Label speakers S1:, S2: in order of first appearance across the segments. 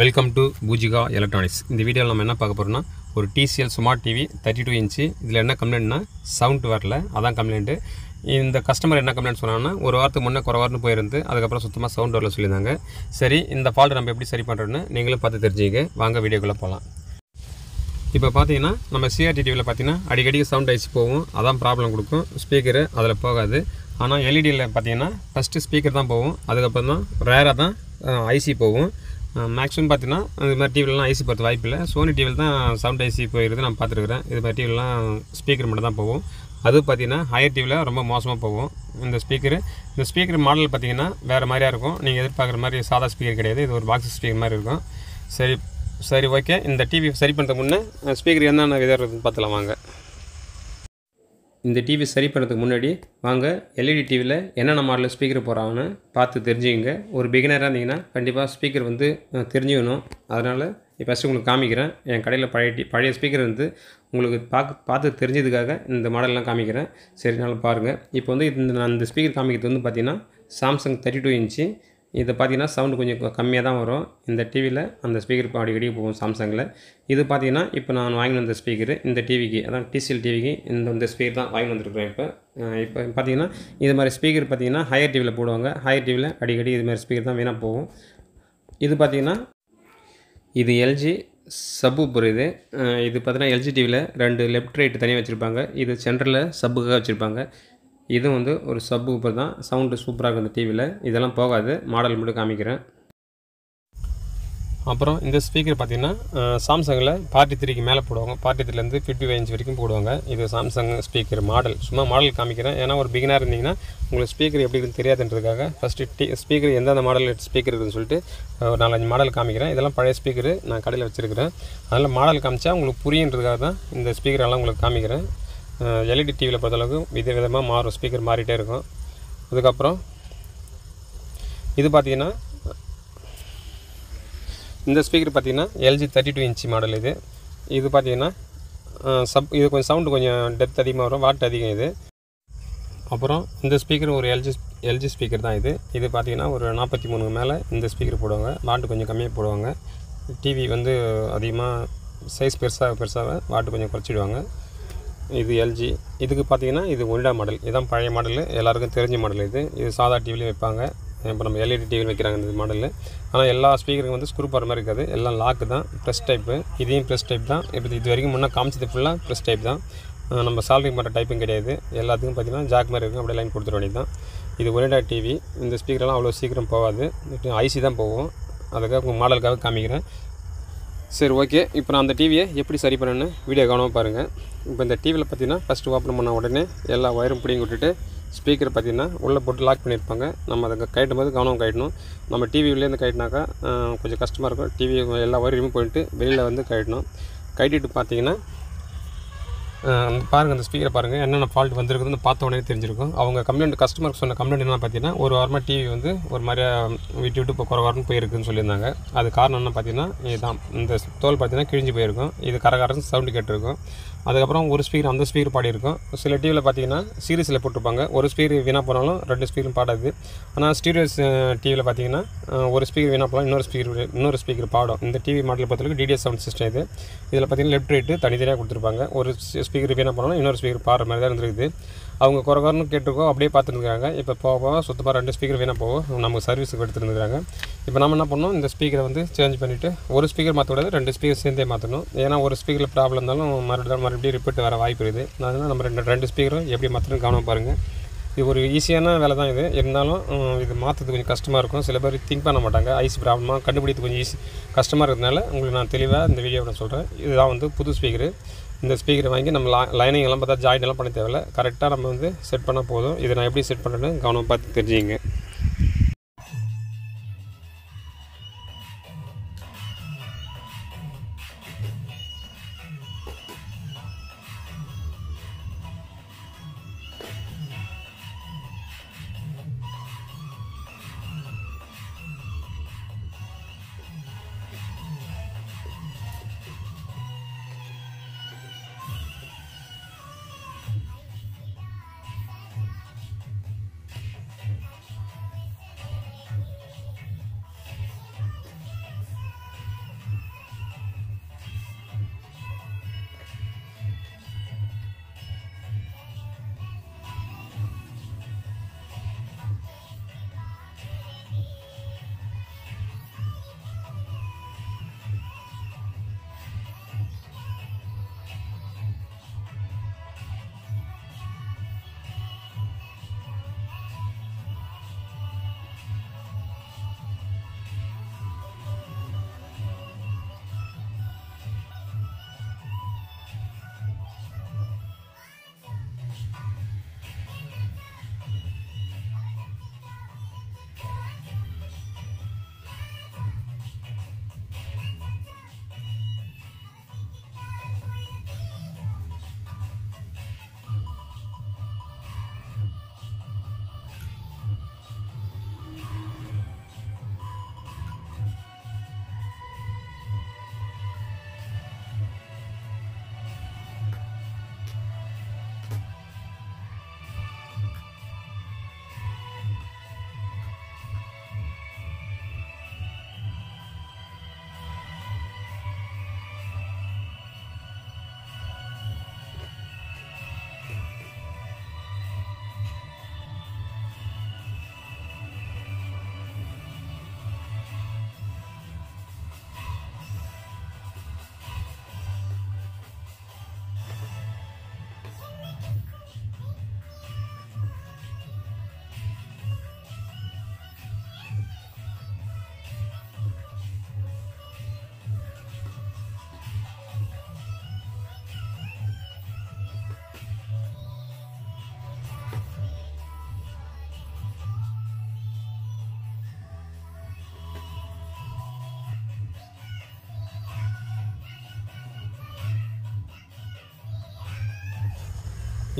S1: Welcome to Poojika electronics இந்த வீடியோவில் நம்ம என்ன பார்க்க போகிறோம்னா ஒரு TCL smart TV thirty two inch இதில் என்ன கம்ப்ளைண்ட்னா சவுண்ட் வரல. அதான் கம்ப்ளைண்ட்டு இந்த கஸ்டமர் என்ன கம்ப்ளைண்ட் சொன்னாங்கன்னா ஒரு வாரத்துக்கு முன்னே குறவார்னு போயிருந்து அதுக்கப்புறம் சுத்தமாக சவுண்ட் வரல சொல்லியிருந்தாங்க. சரி இந்த ஃபால்ட்டை நம்ம எப்படி சரி பண்ணுறோன்னு நீங்களும் பார்த்து தெரிஞ்சுக்க வாங்க வீடியோக்குள்ளே போகலாம் இப்போ பார்த்தீங்கன்னா நம்ம சிஆர்டி டிவியில் பார்த்தீங்கன்னா அடிக்கடி சவுண்ட் ஐசி போகும். அதான் ப்ராப்ளம் கொடுக்கும். ஸ்பீக்கரு அதில் போகாது. ஆனால் எல்இடியில் பார்த்தீங்கன்னா ஃபஸ்ட்டு ஸ்பீக்கர் தான் போகும். அதுக்கப்புறம் தான் ரேராக தான் ஐசி போகும். மேக்ஸிமம் பார்த்தீங்கன்னா இது மாதிரி டிவிலலாம் ஐசி போகிறது வாய்ப்பு இல்லை சோனி டிவியில் தான் சவுண்ட் ஐசி போயிருது நான் பார்த்துருக்குறேன். இது மாதிரி டிவிலலாம் ஸ்பீக்கர் மட்டும் தான் போகும். அது பார்த்தீங்கன்னா ஹையர் டிவியில் ரொம்ப மோசமாக போகும். இந்த ஸ்பீக்கரு இந்த ஸ்பீக்கர் மாடல் பார்த்தீங்கன்னா வேறு மாதிரியாக இருக்கும். நீங்கள் எதிர்பார்க்குற மாதிரி சாதா ஸ்பீக்கர் கிடையாது. இது ஒரு பாக்ஸ் ஸ்பீக்கர் மாதிரி இருக்கும். சரி சரி ஓகே இந்த டிவி சரி பண்ணுறதுக்கு முன்னே ஸ்பீக்கர் என்னென்ன விதம் இருக்குதுன்னு பார்த்துலாம் வாங்க. இந்த டிவி சரி பண்ணுறதுக்கு முன்னாடி வாங்க எல்இடி டிவியில் என்னென்ன மாடலில் ஸ்பீக்கர் போகிறாங்கன்னு பார்த்து தெரிஞ்சுக்கங்க. ஒரு பிகினராக இருந்தீங்கன்னா கண்டிப்பாக ஸ்பீக்கர் வந்து தெரிஞ்சுக்கணும். அதனால் இப்போ ஃபஸ்ட்டு உங்களுக்கு காமிக்கிறேன். என் கடையில் பழைய டி பழைய ஸ்பீக்கர் வந்து உங்களுக்கு பார்க்க பார்த்து தெரிஞ்சதுக்காக இந்த மாடல்லாம் காமிக்கிறேன். சரி நல்லா பாருங்கள் இப்போ வந்து இந்த நான் இந்த ஸ்பீக்கர் காமிக்கிறது வந்து பார்த்தீங்கன்னா சாம்சங் தேர்ட்டி டூ இன்ச்சு இது பார்த்தீங்கன்னா சவுண்டு கொஞ்சம் கம்மியாக தான் வரும். இந்த டிவியில் அந்த ஸ்பீக்கர் இப்போ அடிக்கடி போகும் சாம்சங்கில் இது பார்த்தீங்கன்னா இப்போ நான் வாங்கி வந்த ஸ்பீக்கரு இந்த டிவிக்கு அதான் டிசிஎல் டிவிக்கு இந்த இந்த ஸ்பீக்கர் தான் வாங்கி வந்துருக்குறேன் இப்போ. இப்போ பார்த்தீங்கன்னா இது மாதிரி ஸ்பீக்கர் பார்த்தீங்கன்னா ஹையர் டிவியில் போடுவாங்க. ஹையர் டிவியில் அடிக்கடி இது மாதிரி ஸ்பீக்கர் தான் வீணாக போகும். இது பார்த்தீங்கன்னா இது எல்ஜி சப்பு புரியுது இது. பார்த்தீங்கன்னா எல்ஜி டிவியில் ரெண்டு லெஃப்ட் ரைட் தனியாக வச்சுருப்பாங்க. இது சென்டரில் சப்புக்காக வச்சுருப்பாங்க. இது வந்து ஒரு சப் ஊப்பர் தான். சவுண்டு சூப்பராக இருக்கும் இந்த டிவியில் இதெல்லாம் போகாது. மாடல் மட்டும் காமிக்கிறேன். அப்புறம் இந்த ஸ்பீக்கர் பார்த்திங்கன்னா சாம்சங்கில் பார்ட்டி த்ரீக்கு மேலே போடுவாங்க. பார்ட்டி த்ரீலேருந்து ஃபிஃப்டி ஃபைவ் இன்ச் வரைக்கும் போடுவாங்க. இது சாம்சங் ஸ்பீக்கர் மாடல் சும்மா மாடல் காமிக்கிறேன். ஏன்னா ஒரு பிகினாக இருந்தீங்கன்னா உங்களுக்கு ஸ்பீக்கர் எப்படி இருக்குன்னு தெரியாதுன்றதுக்காக ஃபஸ்ட்டு டி ஸ்பீக்கர் எந்தெந்த மாடல் ஸ்பீக்கர் இருக்குதுன்னு சொல்லிட்டு ஒரு நாலஞ்சு மாடல் காமிக்கிறேன். இதெல்லாம் பழைய ஸ்பீக்கர் நான் கடையில் வச்சுருக்கிறேன். அதனால் மாடல் காமிச்சா உங்களுக்கு புரியுன்றதுக்காக தான் இந்த ஸ்பீக்கரெல்லாம் உங்களுக்கு காமிக்கிறேன். எல்இடி டிவியில் பொறுத்தளவுக்கு வித விதமாக மாறும். ஸ்பீக்கர் மாறிட்டே இருக்கும். அதுக்கப்புறம் இது பார்த்தீங்கன்னா இந்த ஸ்பீக்கர் பார்த்தீங்கன்னா LG thirty two inch model இது. இது பார்த்தீங்கன்னா சப் இது கொஞ்சம் சவுண்டு கொஞ்சம் டெப்த் அதிகமாக வரும் வாட் அதிகம் இது. அப்புறம் இந்த ஸ்பீக்கர் ஒரு எல்ஜி எல்ஜி ஸ்பீக்கர் தான் இது. இது பார்த்தீங்கன்னா ஒரு நாற்பத்தி மூணுக்கு மேலே இந்த ஸ்பீக்கர் போடுவாங்க. வாட்டு கொஞ்சம் கம்மியாக போடுவாங்க. டிவி வந்து அதிகமாக சைஸ் பெருசாக பெருசாக வாட்டு கொஞ்சம் குறைச்சிடுவாங்க. இது எல்ஜி இதுக்கு பார்த்தீங்கன்னா இது ஒனிடா மாடல் இதுதான் பழைய மாடல் எல்லாருக்கும் தெரிஞ்ச மாடல் இது. இது சாதா டிவிலையும் வைப்பாங்க. இப்போ நம்ம எல்இடி டிவியில் வைக்கிறாங்க இந்த மாடலில் ஆனால் எல்லா ஸ்பீக்கருக்கும் வந்து ஸ்க்ரூ போகிற மாதிரி இருக்காது. எல்லாம் லாக்கு தான். ப்ரெஸ் டைப்பு இதையும் ப்ரெஸ் டைப் தான். இப்போ இது வரைக்கும் முன்னே காமிச்சது ஃபுல்லாக ப்ரெஸ் டைப் தான். நம்ம சால்விங் பண்ணுற டைப்பும் கிடையாது. எல்லாத்துக்கும் பார்த்தீங்கன்னா ஜாக் மாதிரி இருக்கும். அப்படியே லைன் கொடுத்துட வேண்டியது தான் இது ஒனிடா டிவி இந்த ஸ்பீக்கர்லாம் அவ்வளோ சீக்கிரம் போகாது. ஐசி தான் போகும். அதுக்காக உங்கள் மாடலுக்காக காமிக்கிறேன். சரி ஓகே. இப்போ நான் அந்த டிவியை எப்படி சரி பண்ணேன்னு வீடியோ கவனமாக பாருங்கள் இப்போ இந்த டிவியில் பார்த்தீங்கன்னா ஃபஸ்ட்டு ஓப்பன் பண்ண உடனே எல்லா ஒயரும் பிடிங்கி விட்டுட்டு ஸ்பீக்கர் பார்த்திங்கன்னா உள்ளே போட்டு லாக் பண்ணியிருப்பாங்க. நம்ம அதை கட்டும் போது கவனம் கட்டணும் நம்ம டிவியிலேருந்து கழட்டினாக்கா கொஞ்சம் கஷ்டமாக இருக்கும். டிவி எல்லா ஒயரும் ரிமூவ் பண்ணிட்டு வெளியில் வந்து கட்டணும் கட்டிட்டு பார்த்தீங்கன்னா பாருங்கள் அந்த ஸ்பீக்கரை பாருங்கள் என்னென்ன ஃபால்ட் வந்திருக்குதுன்னு பார்த்த உடனே தெரிஞ்சிருக்கும். அவங்க கம்ப்ளைண்ட் கஸ்டமருக்கு சொன்ன கம்ப்ளைண்ட் என்ன பார்த்தீங்கன்னா ஒரு வாரமாக டிவி வந்து ஒரு மாதிரியா விட்டு விட்டு இப்போ குறை வாரம் போயிருக்குன்னு சொல்லியிருந்தாங்க. அது காரணம் என்ன பார்த்தீங்கன்னா இதுதான். இந்த தோல் பார்த்தீங்கன்னா கிழிஞ்சு போயிருக்கும். இது கரகாரம் சவுண்டு கேட்டிருக்கும். அதுக்கப்புறம் ஒரு ஸ்பீக்கர் அந்த ஸ்பீக்கர் பாடியிருக்கும். சில டிவியில் பார்த்தீங்கன்னா சீரிஸில் போட்டிருப்பாங்க. ஒரு ஸ்பீக்கர் வீணாக போனாலும் ரெண்டு ஸ்பீக்கரும் பாடாது. ஆனால் ஸ்டீரியஸ் டிவியில் பார்த்தீங்கன்னா ஒரு ஸ்பீக்கர் வீணாக போனால் இன்னொரு ஸ்பீக்கர் இன்னொரு ஸ்பீக்கர் பாடும். இந்த டிவி மாடல் பொறுத்தவரைக்கும் டிடிஎஸ் சவுண்ட் சிஸ்டம் இது. இதில் பார்த்தீங்கன்னா லெஃப்ட் ரைட்டு தனித்தனியாக கொடுத்துருப்பாங்க. ஒரு ஸ்பீக்கர் வீணாக போனாலும் இன்னொரு ஸ்பீக்கர் பாடுற மாதிரி தான் இருந்திருக்குது. அவங்க குறை குறைன்னு கேட்டிருக்கோம் அப்படியே பார்த்துருக்காங்க இப்போ போக போக சுத்தமாக ரெண்டு ஸ்பீக்கர் வீணாக போகும். நமக்கு சர்வீஸுக்கு எடுத்துருந்துருக்காங்க இப்போ நம்ம என்ன பண்ணோம் இந்த ஸ்பீக்கரை வந்து சேஞ்ச் பண்ணிவிட்டு ஒரு ஸ்பீக்கர் மாற்ற கூடாது ரெண்டு ஸ்பீக்கர் சேர்ந்தே மாற்றணும் ஏன்னா ஒரு ஸ்பீக்கரில் ப்ராப்ளம் இருந்தாலும் மறுபடியும் மறுபடியும் ரிப்பீட் வர வாய்ப்பு இருக்குது. அதனால் நம்ம ரெண்டு ரெண்டு ஸ்பீக்கரும் எப்படி மாற்றணும் கவனம் பாருங்கள் இது ஒரு ஈஸியான வேலை தான் இது. இருந்தாலும் இது மாற்றுறது கொஞ்சம் கஷ்டமாக இருக்கும். சில பேர் திங்க் பண்ண மாட்டாங்க. ஐஸ் ப்ராப்ளமாக கண்டுபிடித்து கொஞ்சம் ஈஸி கஷ்டமாக இருக்கிறதுனால உங்களுக்கு நான் தெளிவாக இந்த வீடியோ நான் சொல்கிறேன் இதுதான் வந்து புது ஸ்பீக்கரு இந்த ஸ்பீக்கரை வாங்கி நம்ம லா லைனிங் எல்லாம் பார்த்தா ஜாயின் எல்லாம் பண்ண தேவையில்ல. கரெக்டாக நம்ம வந்து செட் பண்ணால் போதும். இதை நான் எப்படி செட் பண்ணுறேன்னு கவனம் பார்த்து தெரிஞ்சுங்க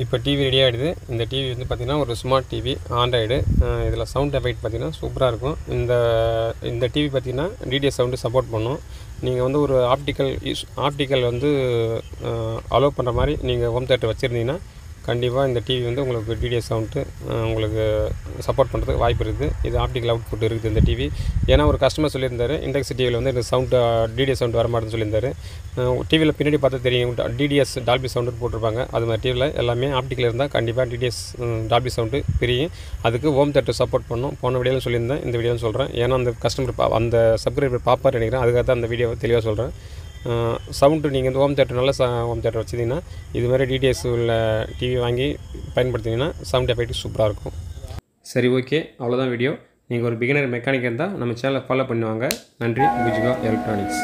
S1: இப்போ டிவி ரெடி ஆகிடுது இந்த டிவி வந்து பார்த்திங்கன்னா ஒரு ஸ்மார்ட் டிவி ஆண்ட்ராய்டு இதில் சவுண்ட் எஃபெக்ட் பார்த்திங்கன்னா சூப்பராக இருக்கும். இந்த இந்த டிவி பார்த்திங்கன்னா டிடிஎஸ் சவுண்டு சப்போர்ட் பண்ணும். நீங்கள் வந்து ஒரு ஆப்டிக்கல் யூஸ் ஆப்டிக்கல் வந்து அலோவ் பண்ணுற மாதிரி நீங்கள் ஹோம் தேட்டர் வச்சுருந்தீங்கன்னா கண்டிப்பாக இந்த டிவி வந்து உங்களுக்கு டிடிஎஸ் சவுண்டு உங்களுக்கு சப்போர்ட் பண்ணுறதுக்கு வாய்ப்பு இருக்குது. இது ஆப்டிக்கல் அவுட் புட் இருக்குது இந்த டிவி ஏன்னா ஒரு கஸ்டமர் சொல்லியிருந்தார் இண்டெக்ஸ் டிவியில் வந்து இந்த சவுண்டு டிடிஎஸ் சவுண்ட் வர மாட்டேன்னு டிவியில் பின்னாடி பார்த்தா தெரியும் டிடிஎஸ் டால்பி சவுண்டு போட்டிருப்பாங்க. அது மாதிரி டிவியில் எல்லாமே ஆப்டிக்கல் இருந்தால் கண்டிப்பாக டிடிஎஸ் டால்பி சவுண்டு பிரியும். அதுக்கு ஹோம் தேட்டர் சப்போர்ட் பண்ணும். போன வீடியோவில் சொல்லியிருந்தேன் இந்த வீடியோவில் சொல்கிறேன் ஏன்னா அந்த கஸ்டமர் பா அந்த சப்ஸ்கிரைபர் பார்ப்பார் நினைக்கிறேன். அதுக்காக தான் அந்த வீடியோவை தெளிவாக சொல்கிறேன் சவுண்டு நீங்கள் இந்த ஹோம் தேட்டர் நல்ல ச ஹோம் தேட்டர் வச்சிங்கன்னா இது மாதிரி டிடிஎஸ் உள்ள டிவி வாங்கி பயன்படுத்தினீங்கன்னா சவுண்ட் எஃபெக்ட் சூப்பராக இருக்கும். சரி ஓகே அவ்வளோதான் வீடியோ நீங்கள் ஒரு பிகினர் மெக்கானிக் இருந்தால் நம்ம சேனலை ஃபாலோ பண்ணுவாங்க. நன்றி. புஜிகா எலக்ட்ரானிக்ஸ்